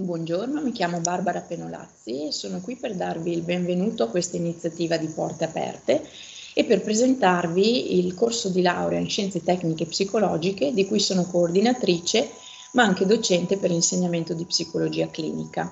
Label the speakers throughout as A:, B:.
A: Buongiorno, mi chiamo Barbara Penolazzi e sono qui per darvi il benvenuto a questa iniziativa di Porte Aperte e per presentarvi il corso di laurea in Scienze Tecniche Psicologiche di cui sono coordinatrice ma anche docente per l'insegnamento di psicologia clinica.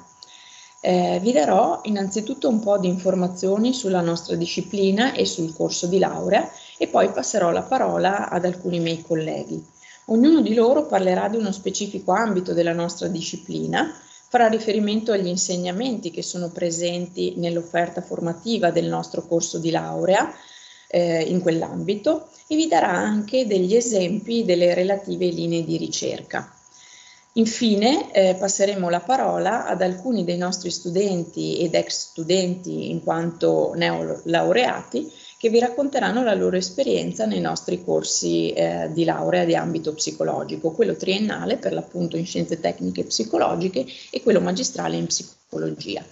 A: Eh, vi darò innanzitutto un po' di informazioni sulla nostra disciplina e sul corso di laurea e poi passerò la parola ad alcuni miei colleghi. Ognuno di loro parlerà di uno specifico ambito della nostra disciplina farà riferimento agli insegnamenti che sono presenti nell'offerta formativa del nostro corso di laurea eh, in quell'ambito e vi darà anche degli esempi delle relative linee di ricerca. Infine eh, passeremo la parola ad alcuni dei nostri studenti ed ex studenti in quanto neolaureati che vi racconteranno la loro esperienza nei nostri corsi eh, di laurea di ambito psicologico, quello triennale per l'appunto in scienze tecniche psicologiche e quello magistrale in psicologia.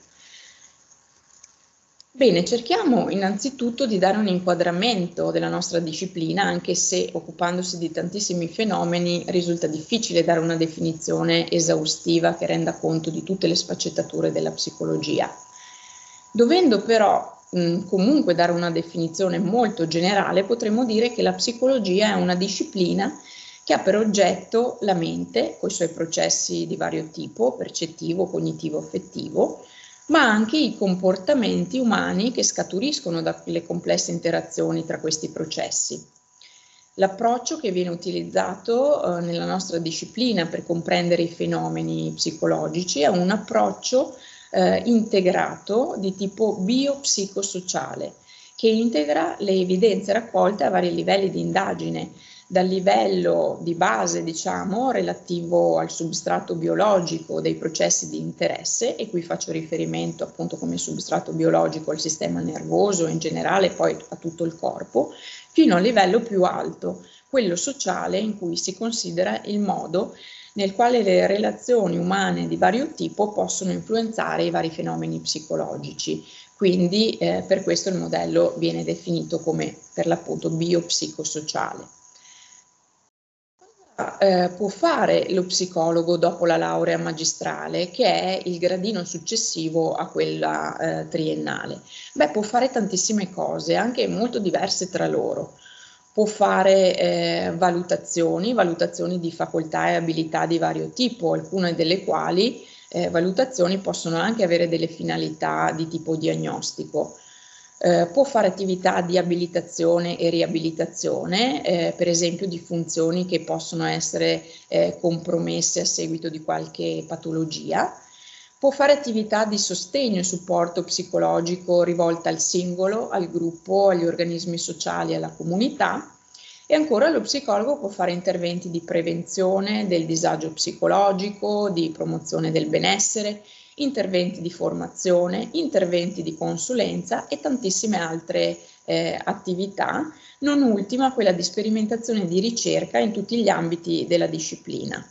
A: Bene, cerchiamo innanzitutto di dare un inquadramento della nostra disciplina, anche se occupandosi di tantissimi fenomeni risulta difficile dare una definizione esaustiva che renda conto di tutte le sfaccettature della psicologia. Dovendo però mh, comunque dare una definizione molto generale, potremmo dire che la psicologia è una disciplina che ha per oggetto la mente, con i suoi processi di vario tipo, percettivo, cognitivo, affettivo, ma anche i comportamenti umani che scaturiscono dalle complesse interazioni tra questi processi. L'approccio che viene utilizzato eh, nella nostra disciplina per comprendere i fenomeni psicologici è un approccio eh, integrato di tipo biopsicosociale che integra le evidenze raccolte a vari livelli di indagine, dal livello di base, diciamo, relativo al substrato biologico dei processi di interesse, e qui faccio riferimento appunto come substrato biologico al sistema nervoso in generale, poi a tutto il corpo, fino al livello più alto, quello sociale in cui si considera il modo nel quale le relazioni umane di vario tipo possono influenzare i vari fenomeni psicologici. Quindi eh, per questo il modello viene definito come per l'appunto biopsicosociale. Eh, può fare lo psicologo dopo la laurea magistrale, che è il gradino successivo a quella eh, triennale? Beh, può fare tantissime cose, anche molto diverse tra loro può fare eh, valutazioni, valutazioni di facoltà e abilità di vario tipo, alcune delle quali eh, valutazioni possono anche avere delle finalità di tipo diagnostico. Eh, può fare attività di abilitazione e riabilitazione, eh, per esempio di funzioni che possono essere eh, compromesse a seguito di qualche patologia Può fare attività di sostegno e supporto psicologico rivolta al singolo, al gruppo, agli organismi sociali e alla comunità. E ancora lo psicologo può fare interventi di prevenzione del disagio psicologico, di promozione del benessere, interventi di formazione, interventi di consulenza e tantissime altre eh, attività, non ultima quella di sperimentazione e di ricerca in tutti gli ambiti della disciplina.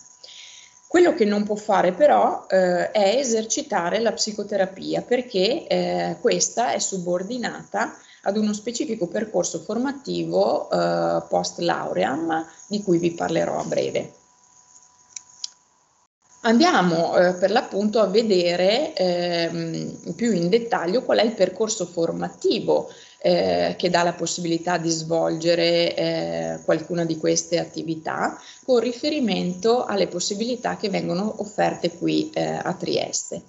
A: Quello che non può fare però eh, è esercitare la psicoterapia perché eh, questa è subordinata ad uno specifico percorso formativo eh, post lauream di cui vi parlerò a breve. Andiamo eh, per l'appunto a vedere ehm, più in dettaglio qual è il percorso formativo eh, che dà la possibilità di svolgere eh, qualcuna di queste attività con riferimento alle possibilità che vengono offerte qui eh, a Trieste.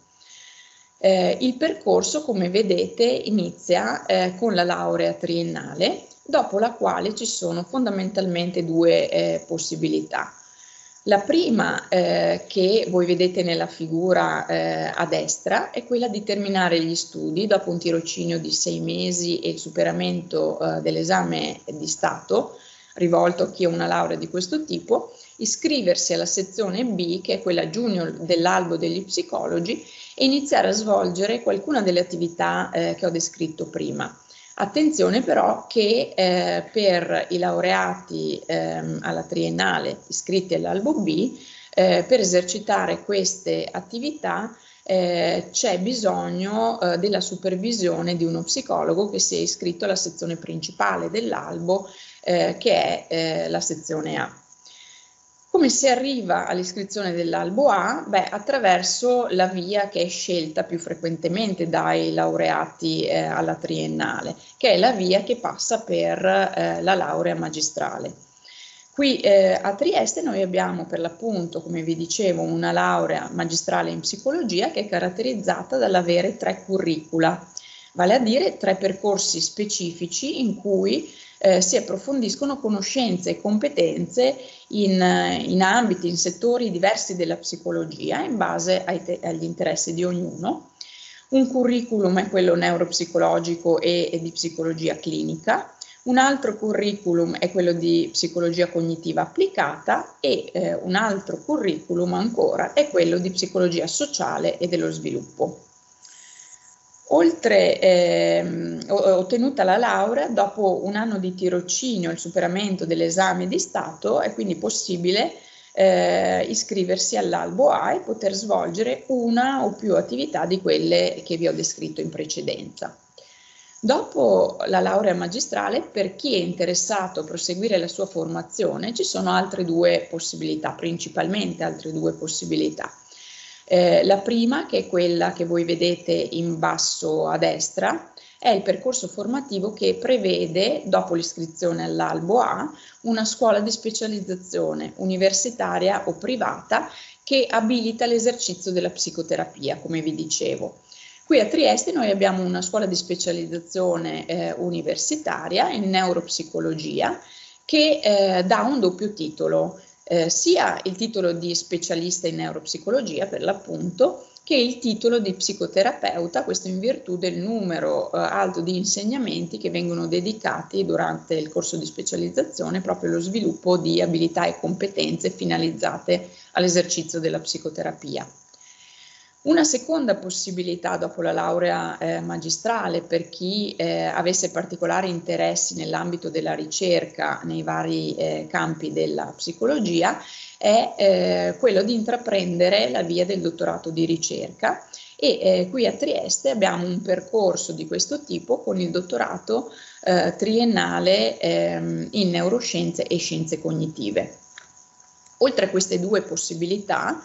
A: Eh, il percorso, come vedete, inizia eh, con la laurea triennale, dopo la quale ci sono fondamentalmente due eh, possibilità. La prima eh, che voi vedete nella figura eh, a destra è quella di terminare gli studi dopo un tirocinio di sei mesi e il superamento eh, dell'esame di Stato rivolto a chi ha una laurea di questo tipo, iscriversi alla sezione B, che è quella junior dell'albo degli psicologi, e iniziare a svolgere qualcuna delle attività eh, che ho descritto prima. Attenzione però che eh, per i laureati ehm, alla triennale iscritti all'albo B, eh, per esercitare queste attività eh, c'è bisogno eh, della supervisione di uno psicologo che si è iscritto alla sezione principale dell'albo, eh, che è eh, la sezione A. Come si arriva all'iscrizione dell'albo A? Beh, attraverso la via che è scelta più frequentemente dai laureati eh, alla triennale, che è la via che passa per eh, la laurea magistrale. Qui eh, a Trieste noi abbiamo per l'appunto, come vi dicevo, una laurea magistrale in psicologia che è caratterizzata dall'avere tre curricula, vale a dire tre percorsi specifici in cui eh, si approfondiscono conoscenze e competenze in, in, ambiti, in settori diversi della psicologia in base te- agli interessi di ognuno. Un curriculum è quello neuropsicologico e, e di psicologia clinica, un altro curriculum è quello di psicologia cognitiva applicata e eh, un altro curriculum ancora è quello di psicologia sociale e dello sviluppo. Oltre ehm, ottenuta la laurea, dopo un anno di tirocinio il superamento dell'esame di Stato, è quindi possibile eh, iscriversi all'albo A e poter svolgere una o più attività di quelle che vi ho descritto in precedenza. Dopo la laurea magistrale, per chi è interessato a proseguire la sua formazione, ci sono altre due possibilità, principalmente altre due possibilità. Eh, la prima, che è quella che voi vedete in basso a destra, è il percorso formativo che prevede, dopo l'iscrizione all'albo A, una scuola di specializzazione universitaria o privata che abilita l'esercizio della psicoterapia, come vi dicevo. Qui a Trieste noi abbiamo una scuola di specializzazione eh, universitaria in neuropsicologia che eh, dà un doppio titolo, eh, sia il titolo di specialista in neuropsicologia per l'appunto, che il titolo di psicoterapeuta, questo in virtù del numero eh, alto di insegnamenti che vengono dedicati durante il corso di specializzazione proprio allo sviluppo di abilità e competenze finalizzate all'esercizio della psicoterapia. Una seconda possibilità dopo la laurea eh, magistrale per chi eh, avesse particolari interessi nell'ambito della ricerca nei vari eh, campi della psicologia è eh, quello di intraprendere la via del dottorato di ricerca e eh, qui a Trieste abbiamo un percorso di questo tipo con il dottorato eh, triennale ehm, in neuroscienze e scienze cognitive. Oltre a queste due possibilità,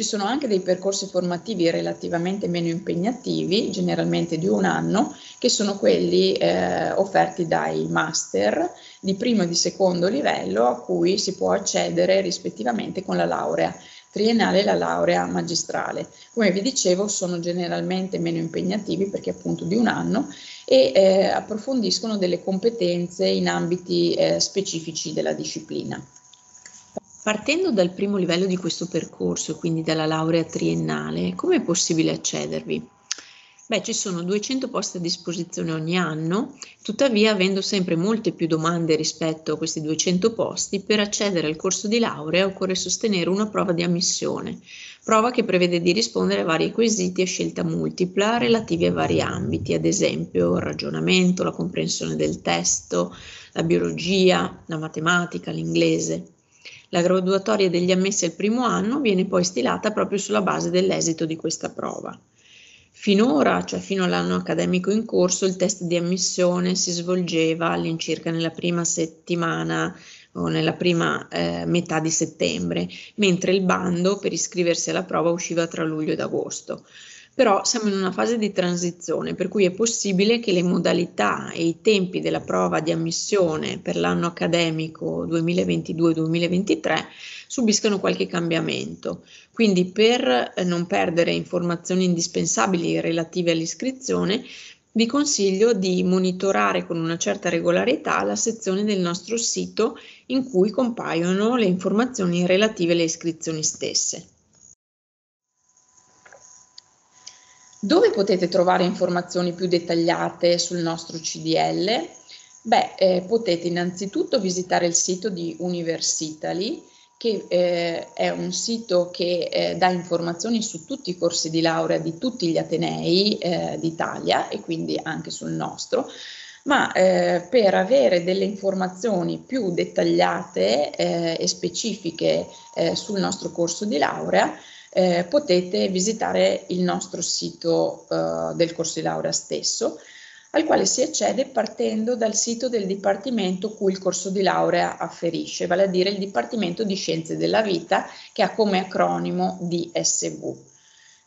A: ci sono anche dei percorsi formativi relativamente meno impegnativi, generalmente di un anno, che sono quelli eh, offerti dai master di primo e di secondo livello a cui si può accedere rispettivamente con la laurea triennale e la laurea magistrale. Come vi dicevo sono generalmente meno impegnativi perché appunto di un anno e eh, approfondiscono delle competenze in ambiti eh, specifici della disciplina. Partendo dal primo livello di questo percorso, quindi dalla laurea triennale, come è possibile accedervi? Beh, ci sono 200 posti a disposizione ogni anno, tuttavia avendo sempre molte più domande rispetto a questi 200 posti, per accedere al corso di laurea occorre sostenere una prova di ammissione, prova che prevede di rispondere a vari quesiti a scelta multipla relativi a vari ambiti, ad esempio il ragionamento, la comprensione del testo, la biologia, la matematica, l'inglese. La graduatoria degli ammessi al primo anno viene poi stilata proprio sulla base dell'esito di questa prova. Finora, cioè fino all'anno accademico in corso, il test di ammissione si svolgeva all'incirca nella prima settimana o nella prima eh, metà di settembre, mentre il bando per iscriversi alla prova usciva tra luglio ed agosto però siamo in una fase di transizione per cui è possibile che le modalità e i tempi della prova di ammissione per l'anno accademico 2022-2023 subiscano qualche cambiamento. Quindi per eh, non perdere informazioni indispensabili relative all'iscrizione, vi consiglio di monitorare con una certa regolarità la sezione del nostro sito in cui compaiono le informazioni relative alle iscrizioni stesse. Dove potete trovare informazioni più dettagliate sul nostro CDL? Beh, eh, potete innanzitutto visitare il sito di Universitali, che eh, è un sito che eh, dà informazioni su tutti i corsi di laurea di tutti gli Atenei eh, d'Italia e quindi anche sul nostro, ma eh, per avere delle informazioni più dettagliate eh, e specifiche sul nostro corso di laurea, eh, potete visitare il nostro sito eh, del corso di laurea stesso. al quale si accede partendo dal sito del dipartimento cui il corso di laurea afferisce, vale a dire il Dipartimento di Scienze della Vita, che ha come acronimo DSV.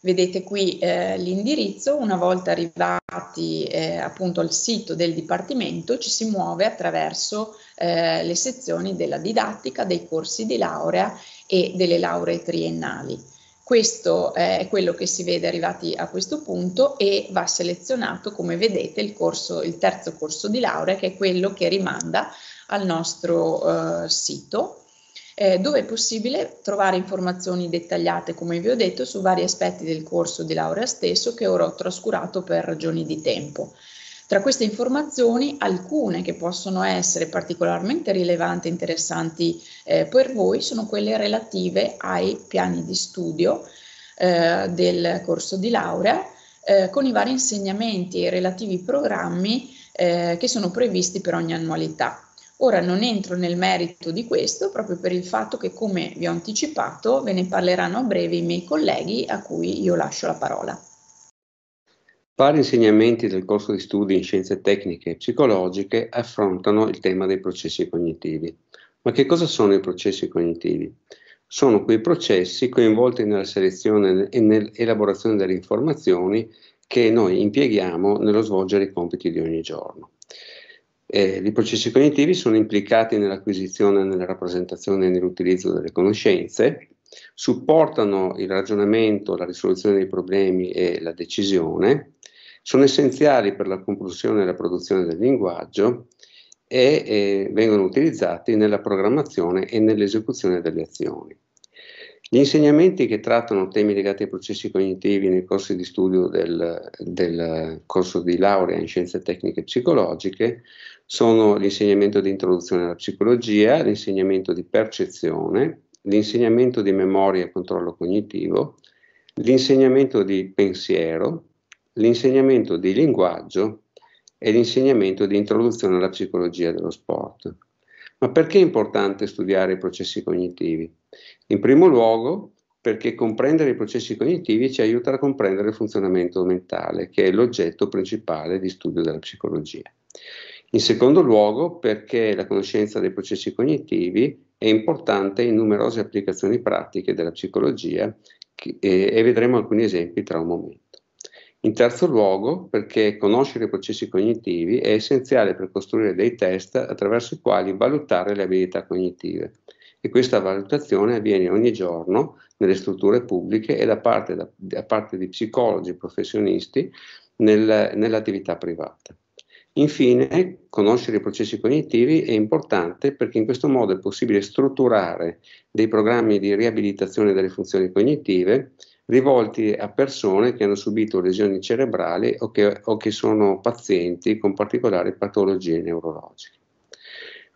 A: Vedete qui eh, l'indirizzo, una volta arrivati eh, appunto al sito del Dipartimento ci si muove attraverso eh, le sezioni della didattica, dei corsi di laurea e delle lauree triennali. Questo è quello che si vede arrivati a questo punto e va selezionato, come vedete, il, corso, il terzo corso di laurea, che è quello che rimanda al nostro eh, sito eh, dove è possibile trovare informazioni dettagliate, come vi ho detto, su vari aspetti del corso di laurea stesso che ora ho trascurato per ragioni di tempo. Tra queste informazioni, alcune che possono essere particolarmente rilevanti e interessanti eh, per voi sono quelle relative ai piani di studio eh, del corso di laurea, eh, con i vari insegnamenti e relativi programmi eh, che sono previsti per ogni annualità. Ora non entro nel merito di questo proprio per il fatto che, come vi ho anticipato, ve ne parleranno a breve i miei colleghi a cui io lascio la parola.
B: Vari insegnamenti del corso di studi in scienze tecniche e psicologiche affrontano il tema dei processi cognitivi. Ma che cosa sono i processi cognitivi? Sono quei processi coinvolti nella selezione e nell'elaborazione delle informazioni che noi impieghiamo nello svolgere i compiti di ogni giorno. Eh, I processi cognitivi sono implicati nell'acquisizione, nella rappresentazione e nell'utilizzo delle conoscenze, supportano il ragionamento, la risoluzione dei problemi e la decisione, sono essenziali per la comprensione e la produzione del linguaggio e eh, vengono utilizzati nella programmazione e nell'esecuzione delle azioni. Gli insegnamenti che trattano temi legati ai processi cognitivi nei corsi di studio del, del corso di laurea in scienze tecniche e psicologiche sono l'insegnamento di introduzione alla psicologia, l'insegnamento di percezione, l'insegnamento di memoria e controllo cognitivo, l'insegnamento di pensiero, l'insegnamento di linguaggio e l'insegnamento di introduzione alla psicologia dello sport. Ma perché è importante studiare i processi cognitivi? In primo luogo, perché comprendere i processi cognitivi ci aiuta a comprendere il funzionamento mentale, che è l'oggetto principale di studio della psicologia. In secondo luogo, perché la conoscenza dei processi cognitivi è importante in numerose applicazioni pratiche della psicologia che, e, e vedremo alcuni esempi tra un momento. In terzo luogo, perché conoscere i processi cognitivi è essenziale per costruire dei test attraverso i quali valutare le abilità cognitive e questa valutazione avviene ogni giorno nelle strutture pubbliche e da parte, da, da parte di psicologi professionisti nel, nell'attività privata. Infine, conoscere i processi cognitivi è importante perché in questo modo è possibile strutturare dei programmi di riabilitazione delle funzioni cognitive rivolti a persone che hanno subito lesioni cerebrali o che, o che sono pazienti con particolari patologie neurologiche.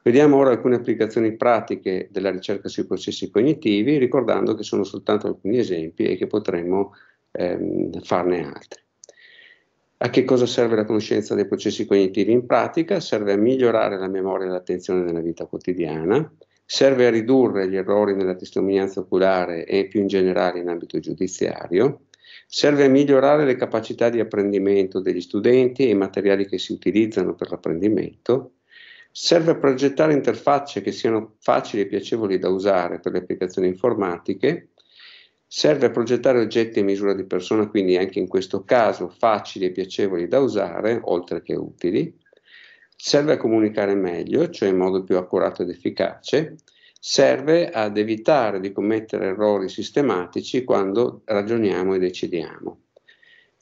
B: Vediamo ora alcune applicazioni pratiche della ricerca sui processi cognitivi, ricordando che sono soltanto alcuni esempi e che potremmo ehm, farne altri. A che cosa serve la conoscenza dei processi cognitivi in pratica? Serve a migliorare la memoria e l'attenzione nella vita quotidiana, serve a ridurre gli errori nella testimonianza oculare e più in generale in ambito giudiziario, serve a migliorare le capacità di apprendimento degli studenti e i materiali che si utilizzano per l'apprendimento, serve a progettare interfacce che siano facili e piacevoli da usare per le applicazioni informatiche, Serve a progettare oggetti a misura di persona, quindi anche in questo caso facili e piacevoli da usare, oltre che utili. Serve a comunicare meglio, cioè in modo più accurato ed efficace. Serve ad evitare di commettere errori sistematici quando ragioniamo e decidiamo.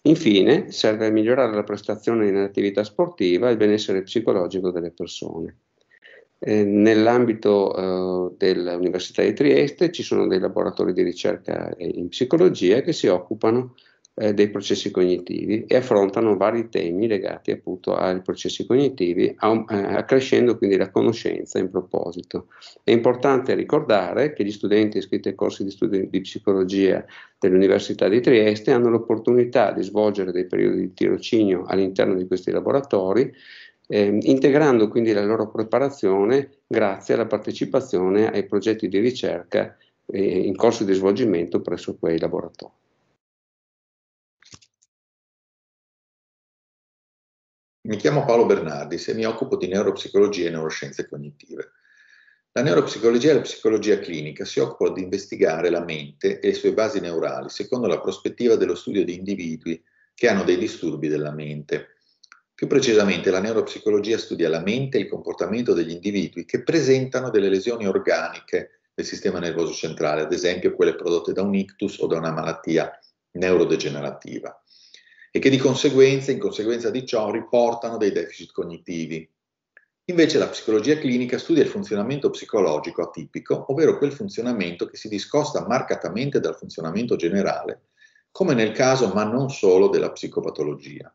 B: Infine, serve a migliorare la prestazione in attività sportiva e il benessere psicologico delle persone. Eh, nell'ambito eh, dell'Università di Trieste ci sono dei laboratori di ricerca in psicologia che si occupano eh, dei processi cognitivi e affrontano vari temi legati appunto ai processi cognitivi, eh, accrescendo quindi la conoscenza in proposito. È importante ricordare che gli studenti iscritti ai corsi di studio di psicologia dell'Università di Trieste hanno l'opportunità di svolgere dei periodi di tirocinio all'interno di questi laboratori eh, integrando quindi la loro preparazione grazie alla partecipazione ai progetti di ricerca eh, in corso di svolgimento presso quei laboratori.
C: Mi chiamo Paolo Bernardis e mi occupo di neuropsicologia e neuroscienze cognitive. La neuropsicologia e la psicologia clinica si occupano di investigare la mente e le sue basi neurali secondo la prospettiva dello studio di individui che hanno dei disturbi della mente. Più precisamente, la neuropsicologia studia la mente e il comportamento degli individui che presentano delle lesioni organiche del sistema nervoso centrale, ad esempio quelle prodotte da un ictus o da una malattia neurodegenerativa e che di conseguenza, in conseguenza di ciò, riportano dei deficit cognitivi. Invece la psicologia clinica studia il funzionamento psicologico atipico, ovvero quel funzionamento che si discosta marcatamente dal funzionamento generale, come nel caso, ma non solo, della psicopatologia.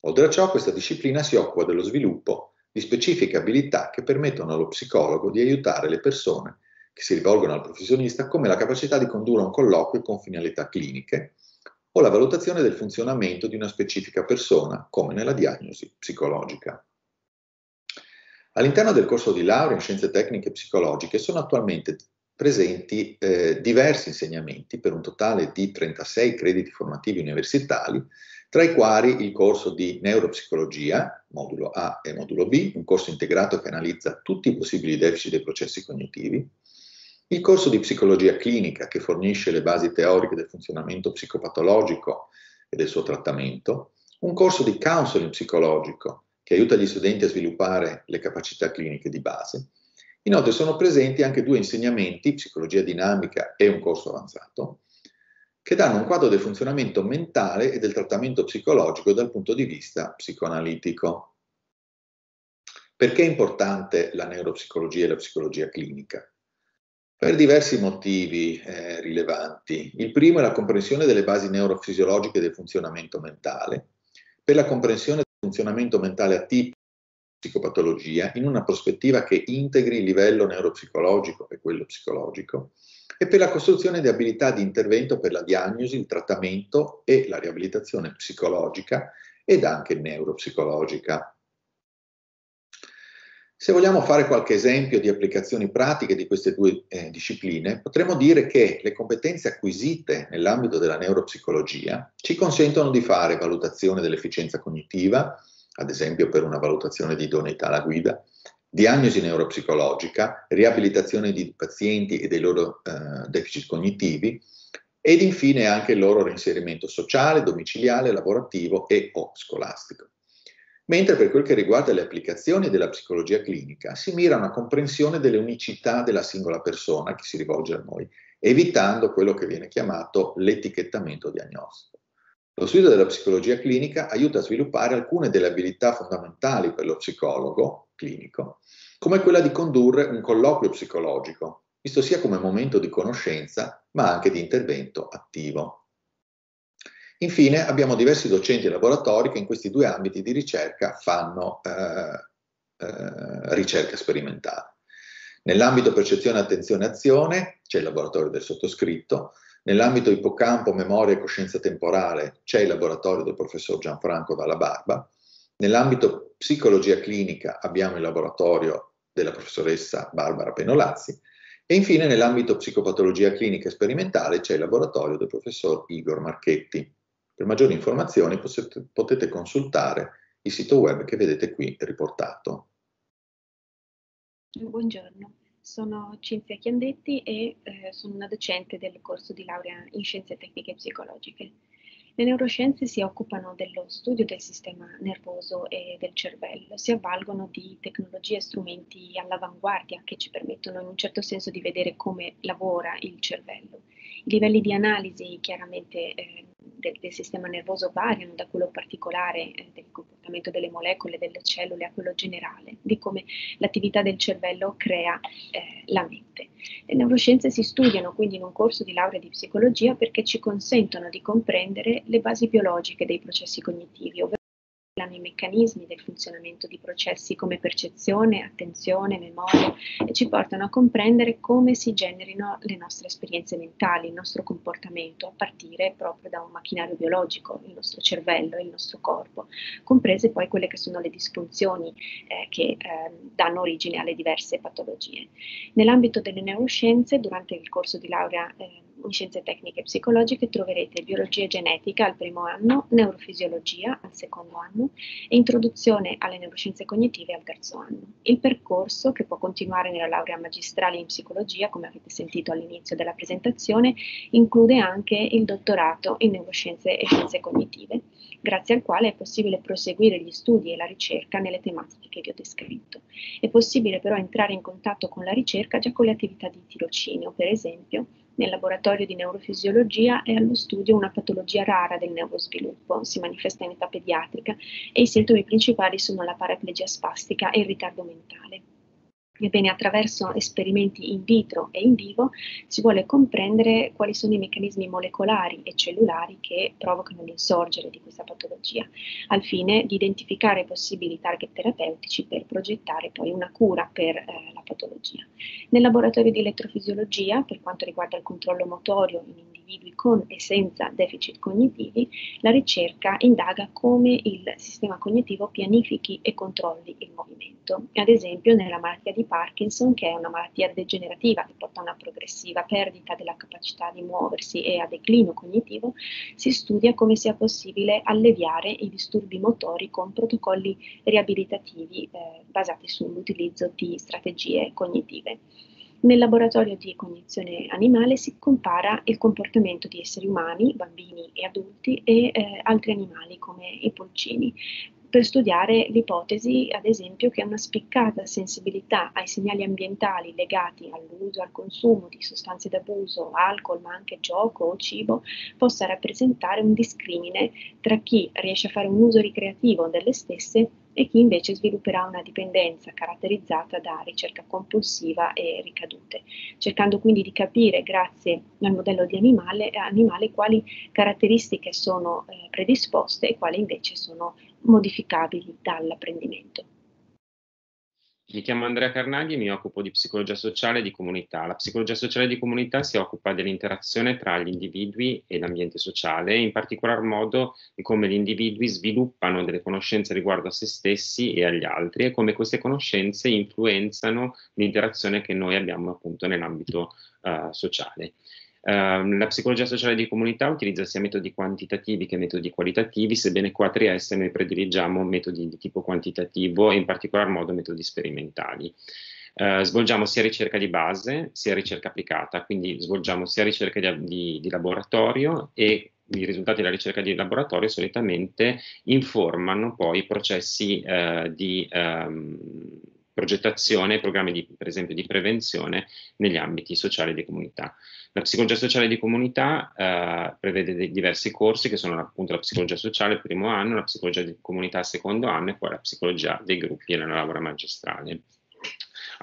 C: Oltre a ciò, questa disciplina si occupa dello sviluppo di specifiche abilità che permettono allo psicologo di aiutare le persone che si rivolgono al professionista come la capacità di condurre un colloquio con finalità cliniche, o la valutazione del funzionamento di una specifica persona, come nella diagnosi psicologica. All'interno del corso di laurea in scienze tecniche psicologiche sono attualmente presenti eh, diversi insegnamenti per un totale di 36 crediti formativi universitari, tra i quali il corso di neuropsicologia, modulo A e modulo B, un corso integrato che analizza tutti i possibili deficit dei processi cognitivi, il corso di psicologia clinica che fornisce le basi teoriche del funzionamento psicopatologico e del suo trattamento, un corso di counseling psicologico che aiuta gli studenti a sviluppare le capacità cliniche di base. Inoltre sono presenti anche due insegnamenti, psicologia dinamica e un corso avanzato, che danno un quadro del funzionamento mentale e del trattamento psicologico dal punto di vista psicoanalitico. Perché è importante la neuropsicologia e la psicologia clinica? Per diversi motivi eh, rilevanti. Il primo è la comprensione delle basi neurofisiologiche del funzionamento mentale, per la comprensione del funzionamento mentale atipico psicopatologia in una prospettiva che integri il livello neuropsicologico e quello psicologico e per la costruzione di abilità di intervento per la diagnosi, il trattamento e la riabilitazione psicologica ed anche neuropsicologica. Se vogliamo fare qualche esempio di applicazioni pratiche di queste due eh, discipline, potremmo dire che le competenze acquisite nell'ambito della neuropsicologia ci consentono di fare valutazione dell'efficienza cognitiva, ad esempio per una valutazione di idoneità alla guida, diagnosi neuropsicologica, riabilitazione di pazienti e dei loro eh, deficit cognitivi ed infine anche il loro reinserimento sociale, domiciliare, lavorativo e o scolastico mentre per quel che riguarda le applicazioni della psicologia clinica si mira a una comprensione delle unicità della singola persona che si rivolge a noi, evitando quello che viene chiamato l'etichettamento diagnostico. Lo studio della psicologia clinica aiuta a sviluppare alcune delle abilità fondamentali per lo psicologo clinico, come quella di condurre un colloquio psicologico, visto sia come momento di conoscenza, ma anche di intervento attivo. Infine abbiamo diversi docenti e laboratori che in questi due ambiti di ricerca fanno eh, eh, ricerca sperimentale. Nell'ambito percezione, attenzione, azione c'è il laboratorio del sottoscritto, nell'ambito ippocampo, memoria e coscienza temporale c'è il laboratorio del professor Gianfranco Dalla Barba, nell'ambito psicologia clinica abbiamo il laboratorio della professoressa Barbara Penolazzi e infine nell'ambito psicopatologia clinica e sperimentale c'è il laboratorio del professor Igor Marchetti. Per maggiori informazioni potete, potete consultare il sito web che vedete qui riportato.
D: Buongiorno, sono Cinzia Chiandetti e eh, sono una docente del corso di laurea in scienze tecniche e psicologiche. Le neuroscienze si occupano dello studio del sistema nervoso e del cervello, si avvalgono di tecnologie e strumenti all'avanguardia che ci permettono in un certo senso di vedere come lavora il cervello. I livelli di analisi chiaramente eh, del, del, sistema nervoso variano da quello particolare eh, del comportamento delle molecole, delle cellule, a quello generale, di come l'attività del cervello crea eh, la mente. Le neuroscienze si studiano quindi in un corso di laurea di psicologia perché ci consentono di comprendere le basi biologiche dei processi cognitivi, i meccanismi del funzionamento di processi come percezione, attenzione, memoria e ci portano a comprendere come si generino le nostre esperienze mentali, il nostro comportamento, a partire proprio da un macchinario biologico, il nostro cervello il nostro corpo, comprese poi quelle che sono le disfunzioni eh, che eh, danno origine alle diverse patologie. Nell'ambito delle neuroscienze, durante il corso di laurea eh, in scienze tecniche e psicologiche troverete biologia genetica al primo anno, neurofisiologia al secondo anno e introduzione alle neuroscienze cognitive al terzo anno. Il percorso, che può continuare nella laurea magistrale in psicologia, come avete sentito all'inizio della presentazione, include anche il dottorato in neuroscienze e scienze cognitive grazie al quale è possibile proseguire gli studi e la ricerca nelle tematiche che vi ho descritto. È possibile però entrare in contatto con la ricerca già con le attività di tirocinio, per esempio nel laboratorio di neurofisiologia è allo studio una patologia rara del neurosviluppo, si manifesta in età pediatrica e i sintomi principali sono la paraplegia spastica e il ritardo mentale. Ebbene, attraverso esperimenti in vitro e in vivo si vuole comprendere quali sono i meccanismi molecolari e cellulari che provocano l'insorgere di questa patologia, al fine di identificare possibili target terapeutici per progettare poi una cura per eh, la patologia. Nel laboratorio di elettrofisiologia, per quanto riguarda il controllo motorio in individui con e senza deficit cognitivi, la ricerca indaga come il sistema cognitivo pianifichi e controlli il movimento. Ad esempio, nella malattia di Parkinson, che è una malattia degenerativa che porta a una progressiva perdita della capacità di muoversi e a declino cognitivo, si studia come sia possibile alleviare i disturbi motori con protocolli riabilitativi eh, basati sull'utilizzo di strategie cognitive. Nel laboratorio di cognizione animale si compara il comportamento di esseri umani, bambini e adulti e eh, altri animali come i pulcini per studiare l'ipotesi, ad esempio, che una spiccata sensibilità ai segnali ambientali legati all'uso, al consumo di sostanze d'abuso, alcol, ma anche gioco o cibo, possa rappresentare un discrimine tra chi riesce a fare un uso ricreativo delle stesse e chi invece svilupperà una dipendenza caratterizzata da ricerca compulsiva e ricadute, cercando quindi di capire, grazie al modello di animale, animale quali caratteristiche sono eh, predisposte e quali invece sono modificabili dall'apprendimento.
E: Mi chiamo Andrea Carnaghi e mi occupo di psicologia sociale e di comunità. La psicologia sociale e di comunità si occupa dell'interazione tra gli individui e l'ambiente sociale, in particolar modo di come gli individui sviluppano delle conoscenze riguardo a se stessi e agli altri e come queste conoscenze influenzano l'interazione che noi abbiamo appunto nell'ambito uh, sociale. Uh, la psicologia sociale di comunità utilizza sia metodi quantitativi che metodi qualitativi, sebbene qua a Trieste noi prediligiamo metodi di tipo quantitativo e in particolar modo metodi sperimentali. Uh, svolgiamo sia ricerca di base sia ricerca applicata, quindi svolgiamo sia ricerca di, di, di laboratorio e i risultati della ricerca di laboratorio solitamente informano poi i processi uh, di um, progettazione programmi di, per esempio di prevenzione negli ambiti sociali di comunità. La psicologia sociale di comunità eh, prevede diversi corsi che sono appunto la psicologia sociale primo anno, la psicologia di comunità secondo anno e poi la psicologia dei gruppi e la laurea magistrale.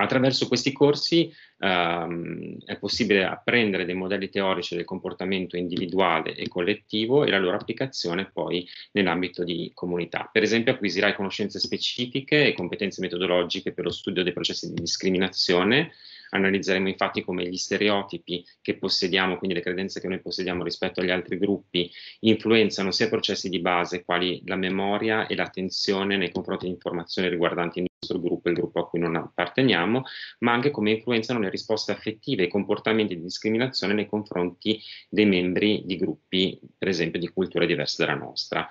E: Attraverso questi corsi ehm, è possibile apprendere dei modelli teorici del comportamento individuale e collettivo e la loro applicazione poi nell'ambito di comunità. Per esempio acquisirai conoscenze specifiche e competenze metodologiche per lo studio dei processi di discriminazione, Analizzeremo infatti come gli stereotipi che possediamo, quindi le credenze che noi possediamo rispetto agli altri gruppi, influenzano sia processi di base quali la memoria e l'attenzione nei confronti di informazioni riguardanti il nostro gruppo e il gruppo a cui non apparteniamo, ma anche come influenzano le risposte affettive e i comportamenti di discriminazione nei confronti dei membri di gruppi, per esempio, di culture diverse dalla nostra.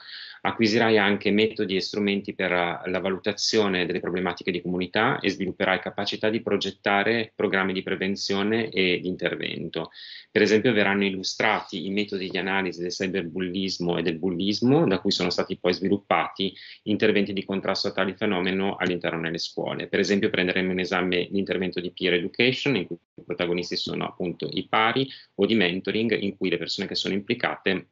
E: Acquisirai anche metodi e strumenti per la valutazione delle problematiche di comunità e svilupperai capacità di progettare programmi di prevenzione e di intervento. Per esempio verranno illustrati i metodi di analisi del cyberbullismo e del bullismo, da cui sono stati poi sviluppati interventi di contrasto a tali fenomeno all'interno delle scuole. Per esempio prenderemo in esame l'intervento di peer education, in cui i protagonisti sono appunto i pari, o di mentoring, in cui le persone che sono implicate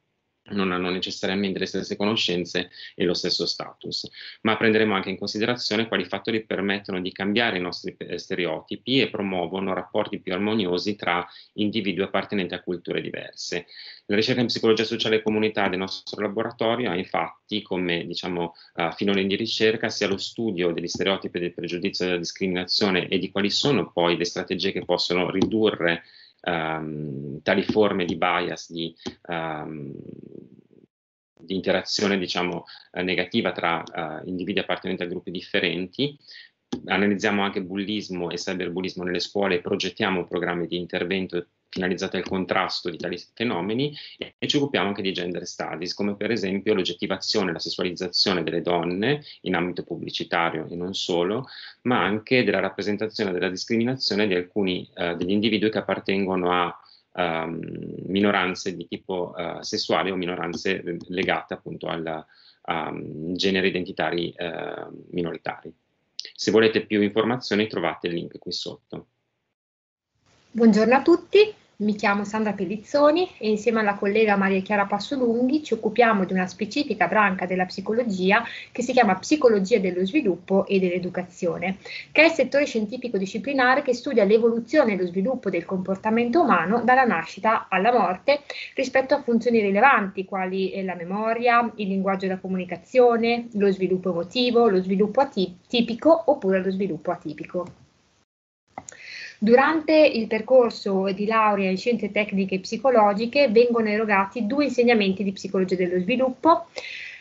E: non hanno necessariamente le stesse conoscenze e lo stesso status, ma prenderemo anche in considerazione quali fattori permettono di cambiare i nostri stereotipi e promuovono rapporti più armoniosi tra individui appartenenti a culture diverse. La ricerca in psicologia sociale e comunità del nostro laboratorio ha infatti come diciamo, uh, filone di ricerca sia lo studio degli stereotipi del pregiudizio e della discriminazione e di quali sono poi le strategie che possono ridurre um, tali forme di bias, di, um, di interazione diciamo, eh, negativa tra uh, individui appartenenti a gruppi differenti. Analizziamo anche bullismo e cyberbullismo nelle scuole e progettiamo programmi di intervento finalizzate al contrasto di tali fenomeni e, ci occupiamo anche di gender studies, come per esempio l'oggettivazione e la sessualizzazione delle donne in ambito pubblicitario e non solo, ma anche della rappresentazione della discriminazione di alcuni eh, degli individui che appartengono a um, minoranze di tipo uh, sessuale o minoranze legate appunto al um, genere identitari uh, minoritari. Se volete più informazioni trovate il link qui sotto.
F: Buongiorno a tutti, mi chiamo Sandra Pellizzoni e insieme alla collega Maria Chiara Passolunghi ci occupiamo di una specifica branca della psicologia che si chiama Psicologia dello sviluppo e dell'educazione, che è il settore scientifico disciplinare che studia l'evoluzione e lo sviluppo del comportamento umano dalla nascita alla morte rispetto a funzioni rilevanti quali la memoria, il linguaggio e la comunicazione, lo sviluppo emotivo, lo sviluppo atipico oppure lo sviluppo atipico. Durante il percorso di laurea in scienze tecniche e psicologiche vengono erogati due insegnamenti di psicologia dello sviluppo,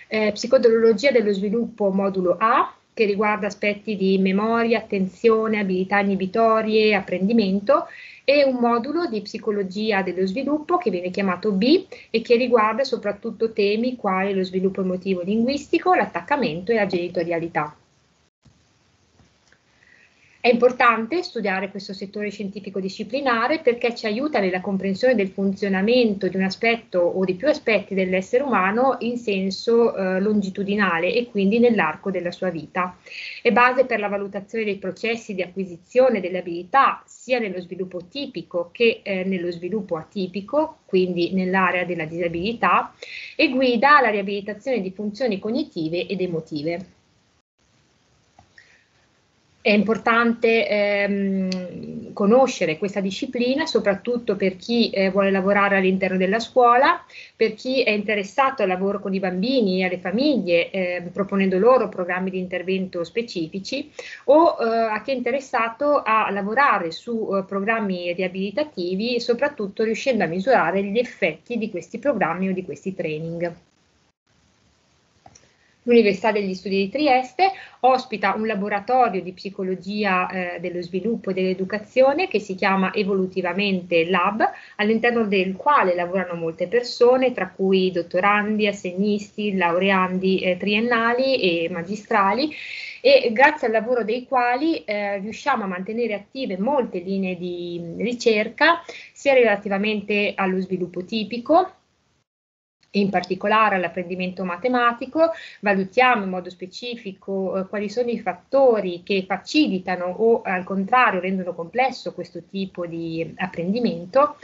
F: eh, psicologia dello sviluppo modulo A, che riguarda aspetti di memoria, attenzione, abilità inibitorie, apprendimento, e un modulo di psicologia dello sviluppo che viene chiamato B e che riguarda soprattutto temi quali lo sviluppo emotivo linguistico, l'attaccamento e la genitorialità. È importante studiare questo settore scientifico disciplinare perché ci aiuta nella comprensione del funzionamento di un aspetto o di più aspetti dell'essere umano in senso eh, longitudinale e quindi nell'arco della sua vita. È base per la valutazione dei processi di acquisizione delle abilità sia nello sviluppo tipico che eh, nello sviluppo atipico, quindi nell'area della disabilità, e guida alla riabilitazione di funzioni cognitive ed emotive. È importante ehm, conoscere questa disciplina, soprattutto per chi eh, vuole lavorare all'interno della scuola, per chi è interessato al lavoro con i bambini e alle famiglie, eh, proponendo loro programmi di intervento specifici, o eh, a chi è interessato a lavorare su eh, programmi riabilitativi, soprattutto riuscendo a misurare gli effetti di questi programmi o di questi training. L'Università degli Studi di Trieste ospita un laboratorio di psicologia eh, dello sviluppo e dell'educazione che si chiama Evolutivamente Lab, all'interno del quale lavorano molte persone, tra cui dottorandi, assegnisti, laureandi eh, triennali e magistrali. E grazie al lavoro dei quali eh, riusciamo a mantenere attive molte linee di ricerca sia relativamente allo sviluppo tipico in particolare all'apprendimento matematico, valutiamo in modo specifico eh, quali sono i fattori che facilitano o al contrario rendono complesso questo tipo di apprendimento.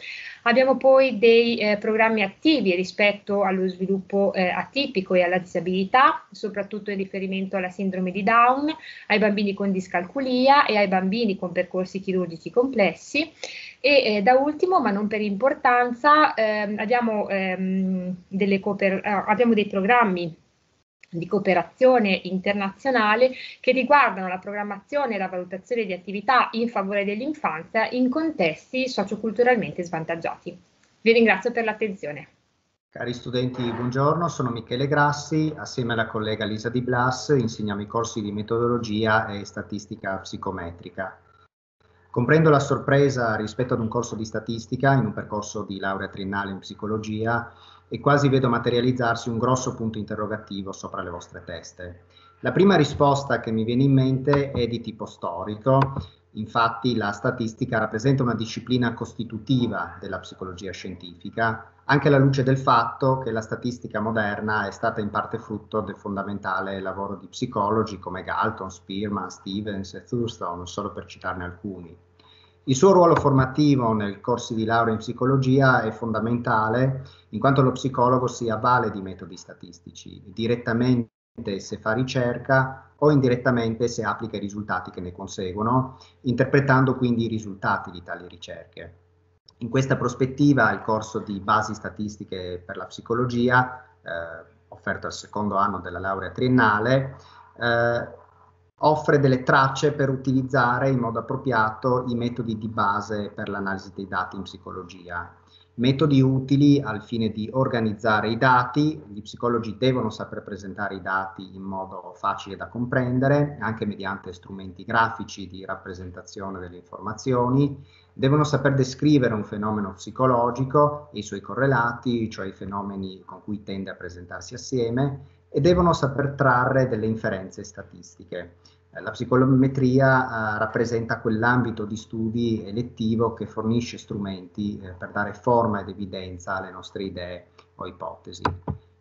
F: Abbiamo poi dei eh, programmi attivi rispetto allo sviluppo eh, atipico e alla disabilità, soprattutto in riferimento alla sindrome di Down, ai bambini con discalculia e ai bambini con percorsi chirurgici complessi e eh, da ultimo, ma non per importanza, ehm, abbiamo, ehm, cooper- eh, abbiamo dei programmi di cooperazione internazionale che riguardano la programmazione e la valutazione di attività in favore dell'infanzia in contesti socioculturalmente svantaggiati. Vi ringrazio per l'attenzione.
G: Cari studenti, buongiorno, sono Michele Grassi, assieme alla collega Lisa Di Blas insegniamo i corsi di metodologia e statistica psicometrica. Comprendo la sorpresa rispetto ad un corso di statistica in un percorso di laurea triennale in psicologia e quasi vedo materializzarsi un grosso punto interrogativo sopra le vostre teste. La prima risposta che mi viene in mente è di tipo storico, infatti la statistica rappresenta una disciplina costitutiva della psicologia scientifica, anche alla luce del fatto che la statistica moderna è stata in parte frutto del fondamentale lavoro di psicologi come Galton, Spearman, Stevens e Thurston, solo per citarne alcuni. Il suo ruolo formativo nel corso di laurea in psicologia è fondamentale in quanto lo psicologo si avvale di metodi statistici, direttamente se fa ricerca o indirettamente se applica i risultati che ne conseguono, interpretando quindi i risultati di tali ricerche. In questa prospettiva il corso di basi statistiche per la psicologia, eh, offerto al secondo anno della laurea triennale, eh, offre delle tracce per utilizzare in modo appropriato i metodi di base per l'analisi dei dati in psicologia. Metodi utili al fine di organizzare i dati, gli psicologi devono saper presentare i dati in modo facile da comprendere, anche mediante strumenti grafici di rappresentazione delle informazioni, devono saper descrivere un fenomeno psicologico e i suoi correlati, cioè i fenomeni con cui tende a presentarsi assieme, e devono saper trarre delle inferenze statistiche. Eh, la psicometria eh, rappresenta quell'ambito di studi elettivo che fornisce strumenti eh, per dare forma ed evidenza alle nostre idee o ipotesi.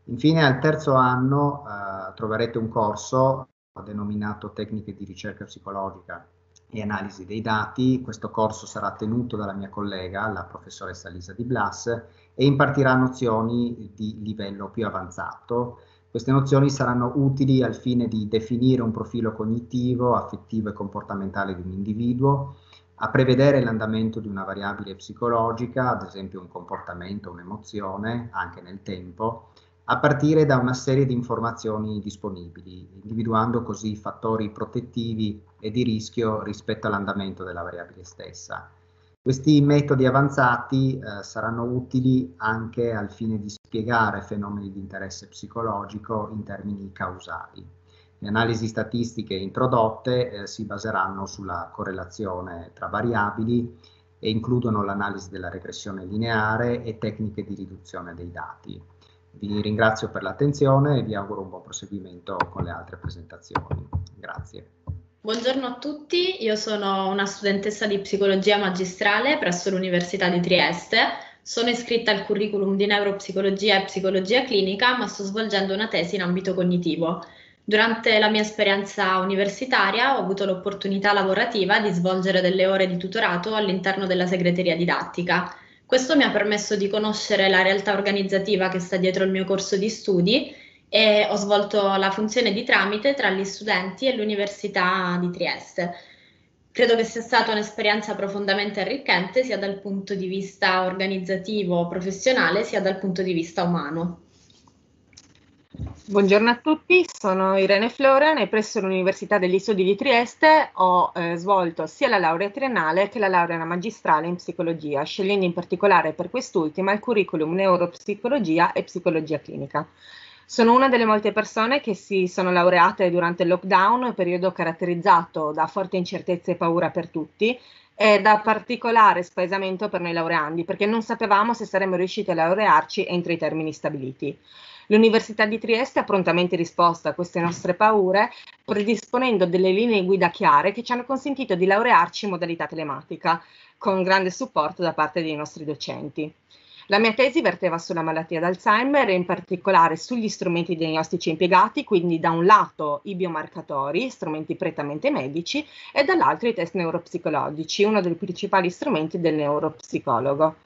G: Infine, al terzo anno eh, troverete un corso denominato Tecniche di ricerca psicologica e analisi dei dati. Questo corso sarà tenuto dalla mia collega, la professoressa Lisa Di Blas, e impartirà nozioni di livello più avanzato. Queste nozioni saranno utili al fine di definire un profilo cognitivo, affettivo e comportamentale di un individuo, a prevedere l'andamento di una variabile psicologica, ad esempio un comportamento, un'emozione, anche nel tempo, a partire da una serie di informazioni disponibili, individuando così fattori protettivi e di rischio rispetto all'andamento della variabile stessa. Questi metodi avanzati eh, saranno utili anche al fine di spiegare fenomeni di interesse psicologico in termini causali. Le analisi statistiche introdotte eh, si baseranno sulla correlazione tra variabili e includono l'analisi della regressione lineare e tecniche di riduzione dei dati. Vi ringrazio per l'attenzione e vi auguro un buon proseguimento con le altre presentazioni. Grazie.
H: Buongiorno a tutti, io sono una studentessa di psicologia magistrale presso l'Università di Trieste. Sono iscritta al curriculum di neuropsicologia e psicologia clinica, ma sto svolgendo una tesi in ambito cognitivo. Durante la mia esperienza universitaria ho avuto l'opportunità lavorativa di svolgere delle ore di tutorato all'interno della segreteria didattica questo mi ha permesso di conoscere la realtà organizzativa che sta dietro il mio corso di studi e ho svolto la funzione di tramite tra gli studenti e l'Università di Trieste. Credo che sia stata un'esperienza profondamente arricchente sia dal punto di vista organizzativo, professionale, sia dal punto di vista umano.
I: Buongiorno a tutti, sono Irene Florian e presso l'Università degli Studi di Trieste ho eh, svolto sia la laurea triennale che la laurea magistrale in psicologia, scegliendo in particolare per quest'ultima il curriculum neuropsicologia e psicologia clinica. Sono una delle molte persone che si sono laureate durante il lockdown, periodo caratterizzato da forte incertezza e paura per tutti, e da particolare spaesamento per noi laureandi, perché non sapevamo se saremmo riusciti a laurearci entro i termini stabiliti. L'Università di Trieste ha prontamente risposto a queste nostre paure, predisponendo delle linee guida chiare che ci hanno consentito di laurearci in modalità telematica, con grande supporto da parte dei nostri docenti. La mia tesi verteva sulla malattia d'Alzheimer e in particolare sugli strumenti diagnostici impiegati, quindi da un lato i biomarcatori, strumenti prettamente medici, e dall'altro i test neuropsicologici, uno dei principali strumenti del neuropsicologo.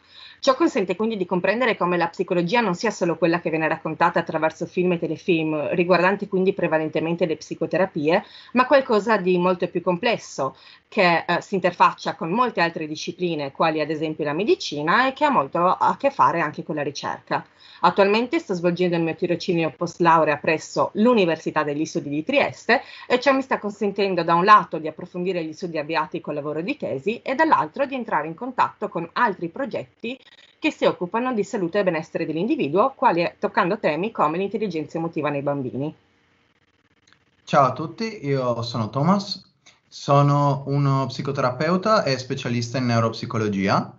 I: Ciò consente quindi di comprendere come la psicologia non sia solo quella che viene raccontata attraverso film e telefilm, riguardanti quindi prevalentemente le psicoterapie, ma qualcosa di molto più complesso, che eh, si interfaccia con molte altre discipline, quali ad esempio la medicina, e che ha molto a che fare anche con la ricerca. Attualmente sto svolgendo il mio tirocinio post laurea presso l'Università degli Studi di Trieste e ciò mi sta consentendo da un lato di approfondire gli studi avviati col lavoro di tesi e dall'altro di entrare in contatto con altri progetti che si occupano di salute e benessere dell'individuo, quali toccando temi come l'intelligenza emotiva nei bambini.
J: Ciao a tutti, io sono Thomas, sono uno psicoterapeuta e specialista in neuropsicologia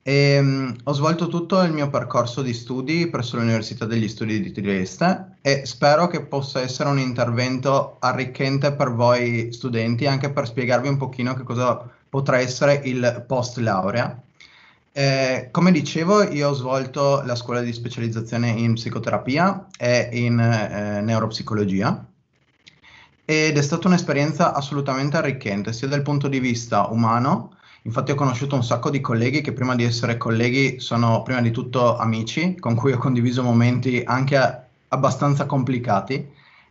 J: e, um, ho svolto tutto il mio percorso di studi presso l'Università degli Studi di Trieste e spero che possa essere un intervento arricchente per voi studenti, anche per spiegarvi un pochino che cosa potrà essere il post laurea. Eh, come dicevo, io ho svolto la scuola di specializzazione in psicoterapia e in eh, neuropsicologia ed è stata un'esperienza assolutamente arricchente, sia dal punto di vista umano, Infatti ho conosciuto un sacco di colleghi che prima di essere colleghi sono prima di tutto amici, con cui ho condiviso momenti anche abbastanza complicati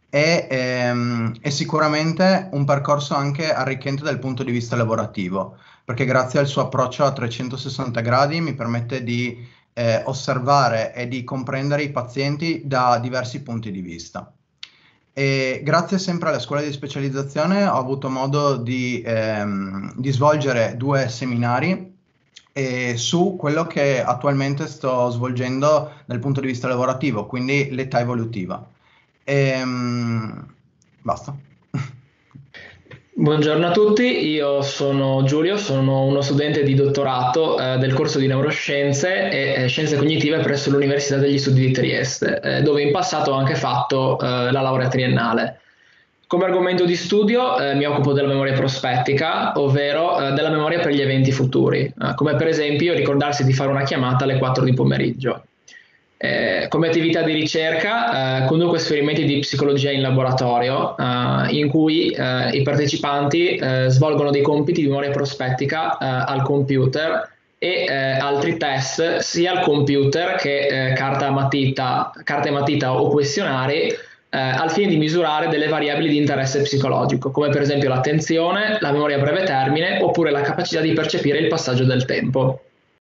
J: e ehm, è sicuramente un percorso anche arricchente dal punto di vista lavorativo, perché grazie al suo approccio a 360 gradi mi permette di eh, osservare e di comprendere i pazienti da diversi punti di vista. E grazie sempre alla scuola di specializzazione ho avuto modo di, ehm, di svolgere due seminari eh, su quello che attualmente sto svolgendo dal punto di vista lavorativo, quindi l'età evolutiva. Ehm, basta.
K: Buongiorno a tutti, io sono Giulio, sono uno studente di dottorato eh, del corso di neuroscienze e eh, scienze cognitive presso l'Università degli Studi di Trieste, eh, dove in passato ho anche fatto eh, la laurea triennale. Come argomento di studio eh, mi occupo della memoria prospettica, ovvero eh, della memoria per gli eventi futuri, come per esempio ricordarsi di fare una chiamata alle 4 di pomeriggio. Eh, come attività di ricerca eh, conduco esperimenti di psicologia in laboratorio eh, in cui eh, i partecipanti eh, svolgono dei compiti di memoria prospettica al computer e altri test sia al computer che carta, matita, carta e matita o questionari al fine di misurare delle variabili di interesse psicologico come per esempio l'attenzione, la memoria a breve termine oppure la capacità di percepire il passaggio del tempo.